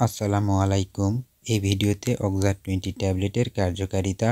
আসসালামু আলাইকুম। এই ভিডিওতে অক্সা টোয়েন্টি ট্যাবলেটের কার্যকারিতা,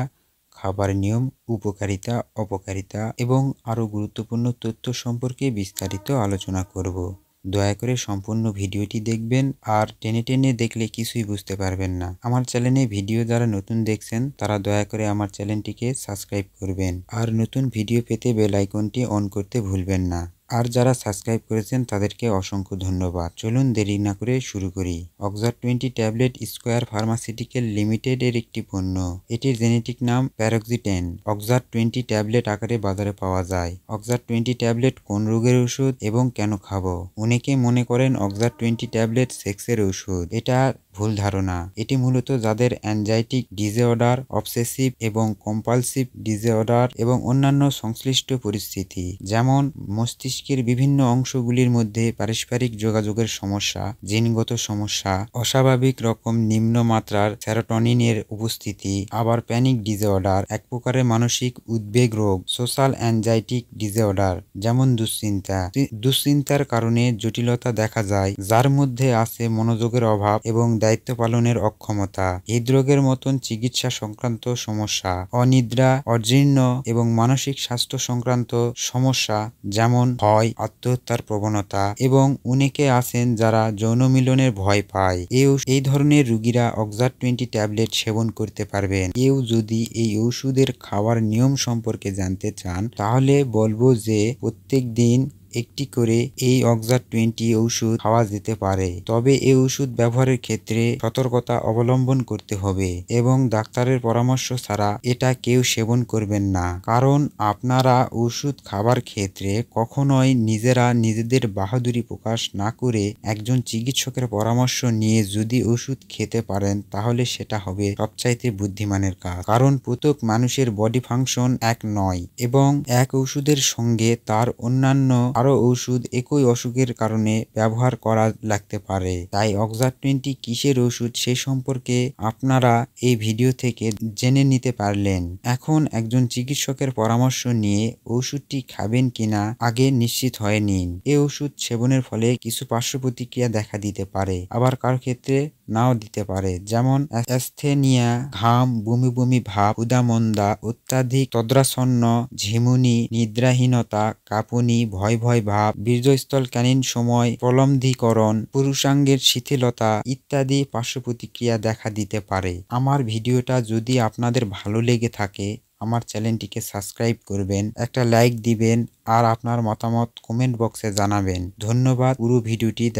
খাবার নিয়ম, উপকারিতা, অপকারিতা এবং আরও গুরুত্বপূর্ণ তথ্য সম্পর্কে বিস্তারিত আলোচনা করব। দয়া করে সম্পূর্ণ ভিডিওটি দেখবেন আর টেনে টেনে দেখলে কিছুই বুঝতে পারবেন না। আমার চ্যানেলে ভিডিও যারা নতুন দেখছেন, তারা দয়া করে আমার চ্যানেলটিকে সাবস্ক্রাইব করবেন। আর নতুন ভিডিও পেতে বেল আইকনটি অন করতে ভুলবেন না। আর যারা সাবস্ক্রাইব করেছেন তাদেরকে অসংখ্য ধন্যবাদ। চলুন দেরি না করে শুরু করি। অক্সার twenty tablet square pharmaceutical limited এর একটি পণ্য। এটির জেনেটিক নাম প্যারক্সিটেন অক্সার টোয়েন্টি ট্যাবলেট আকারে বাজারে পাওয়া যায়। অক্সার টোয়েন্টি ট্যাবলেট কোন রোগের ওষুধ এবং কেন খাব? অনেকে মনে করেন অক্সার টোয়েন্টি ট্যাবলেট সেক্সের ওষুধ। এটা ভুল ধারণা। এটি মূলত যাদের অ্যানজাইটিক ডিজঅর্ডার অবসেসিভ এবং কম্পালসিভ ডিজঅর্ডার এবং অন্যান্য সংশ্লিষ্ট পরিস্থিতি, যেমন মস্তিষ্কের বিভিন্ন অংশগুলির মধ্যে পারস্পরিক যোগাযোগের সমস্যা, জিনগত সমস্যা, অস্বাভাবিক রকম নিম্ন মাত্রার স্যারোটনিনের উপস্থিতি, আবার প্যানিক ডিজঅর্ডার এক প্রকারের মানসিক উদ্বেগ রোগ সোশ্যাল অ্যানজাইটিক ডিজঅর্ডার যেমন দুশ্চিন্তা। দুশ্চিন্তার কারণে জটিলতা দেখা যায়, যার মধ্যে আছে মনোযোগের অভাব এবং দায়িত্ব পালনের অক্ষমতা হৃদরোগের মতন চিকিৎসা সংক্রান্ত সমস্যা, অনিদ্রা, অজীর্ণ এবং মানসিক স্বাস্থ্য সংক্রান্ত সমস্যা যেমন ভয়, আত্মহত্যার প্রবণতা এবং অনেকে আছেন যারা যৌন মিলনের ভয় পায়। এও, এই ধরনের রুগীরা অক্সার টোয়েন্টি ট্যাবলেট সেবন করতে পারবেন। কেউ যদি এই ওষুধের খাওয়ার নিয়ম সম্পর্কে জানতে চান, তাহলে বলব যে প্রত্যেক দিন একটি করে এই অক্সা টোয়েন্টি ওষুধ খাওয়া যেতে পারে। তবে এই ওষুধ ব্যবহারের ক্ষেত্রে সতর্কতা অবলম্বন করতে হবে এবং ডাক্তারের পরামর্শ ছাড়া এটা কেউ সেবন করবেন না। কারণ আপনারা ওষুধ খাবার ক্ষেত্রে কখনোই নিজেরা নিজেদের বাহাদুরি প্রকাশ না করে একজন চিকিৎসকের পরামর্শ নিয়ে যদি ওষুধ খেতে পারেন, তাহলে সেটা হবে সবচাইতে বুদ্ধিমানের কাজ। কারণ প্রত্যেক মানুষের বডি ফাংশন এক নয় এবং এক ওষুধের সঙ্গে তার অন্যান্য আরও ওষুধ একই অসুখের কারণে ব্যবহার করা লাগতে পারে। তাই অক্সা টোয়েন্টি কিসের ওষুধ সে সম্পর্কে আপনারা এই ভিডিও থেকে জেনে নিতে পারলেন। এখন একজন চিকিৎসকের পরামর্শ নিয়ে ওষুধটি খাবেন কিনা আগে নিশ্চিত হয়ে নিন। এ ওষুধ সেবনের ফলে কিছু পার্শ্ব প্রতিক্রিয়া দেখা দিতে পারে। আবার কারও ক্ষেত্রে নাও দিতে পারে। যেমন অ্যাস্থেনিয়া, ঘাম, বমি বমি ভাব, উদামন্দা, অত্যাধিক তদ্রাসন্ন, ঝিমুনি, নিদ্রাহীনতা, কাঁপুনি, ভয় ভয় ভাব বীর্যস্থলকালীন সময় প্রলম্ধিকরণ পুরুষাঙ্গের শিথিলতা ইত্যাদি পার্শ্ব প্রতিক্রিয়া দেখা দিতে পারে। আমার ভিডিওটা যদি আপনাদের ভালো লেগে থাকে, আমার চ্যানেলটিকে সাবস্ক্রাইব করবেন, একটা লাইক দিবেন, আর আপনার মতামত কমেন্ট বক্সে জানাবেন। ধন্যবাদ, পুরো ভিডিওটি